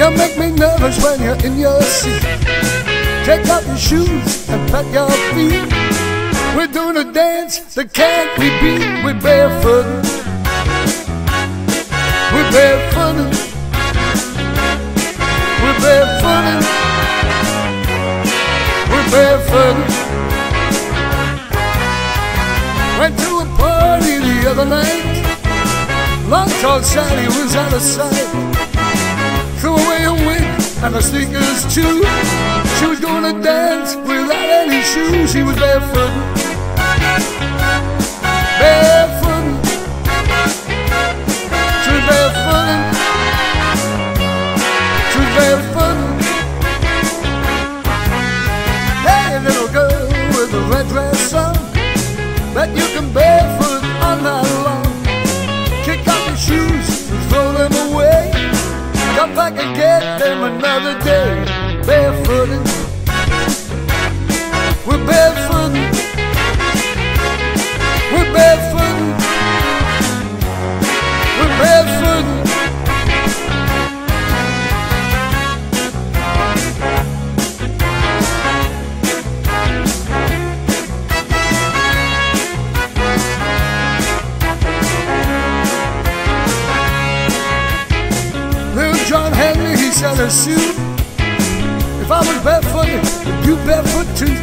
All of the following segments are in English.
You make me nervous when you're in your seat. Take off your shoes and pat your feet. We're doing a dance that can't be beat. We're barefoot. We're barefoot. We're barefoot. We're barefoot. Went to a party the other night. Long tall Sally was out of sight. Threw away her wig and her sneakers too. She was gonna dance without any shoes. She was barefoot. Barefoot. She was barefoot. She was barefoot. Hey, little girl with the red dress on. Bet you can barefoot all night them another day. barefoot We're He said. If I was barefooted, you barefoot too.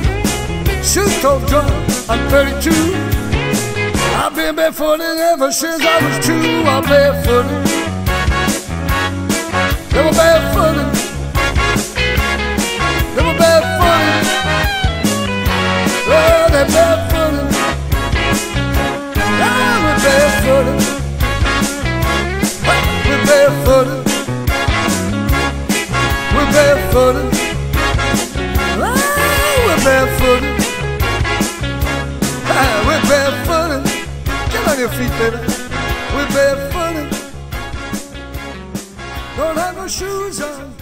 Shoe told John, I'm 32. I've been barefooted ever since I was two. I'm barefooted. Barefooted. Ah, we're barefooted. Ah, we're barefooted. Get on your feet, baby. We're barefooted. Don't have no shoes on.